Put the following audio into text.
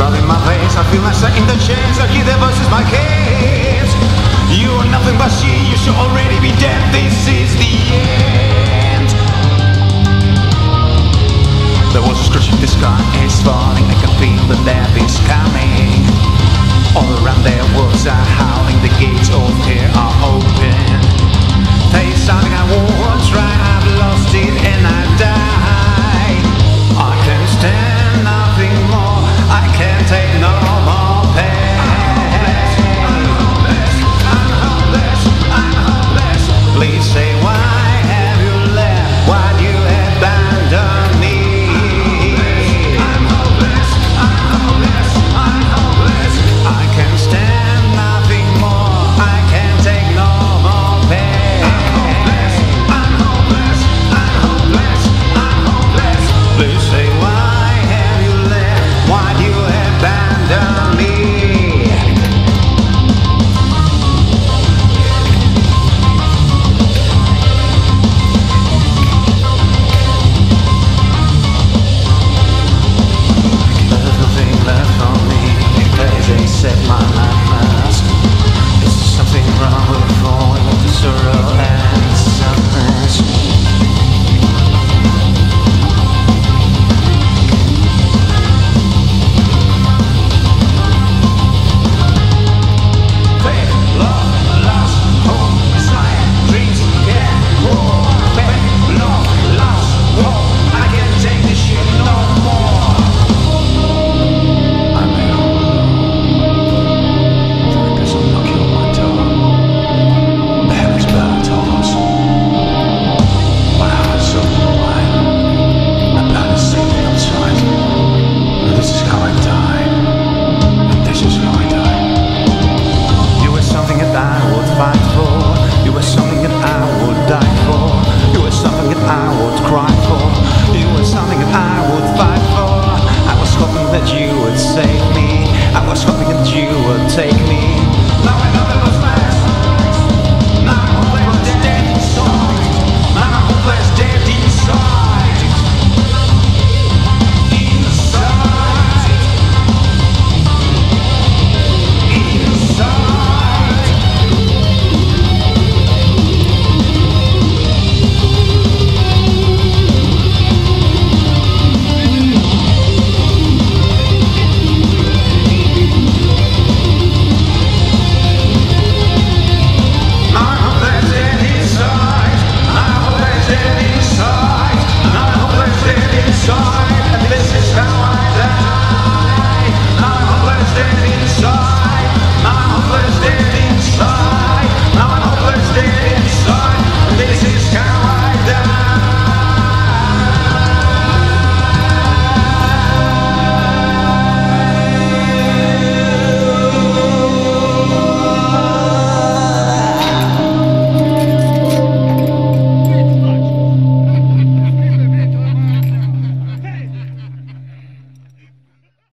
blood in my veins, I feel myself in the chains. I hear their voices, my kids. You are nothing but she, you should already be dead. This is the end. There was a scratching, the sky is falling. I can feel the death is coming. All around there wolves are howling, the gates of fear are open. was hoping that you would take me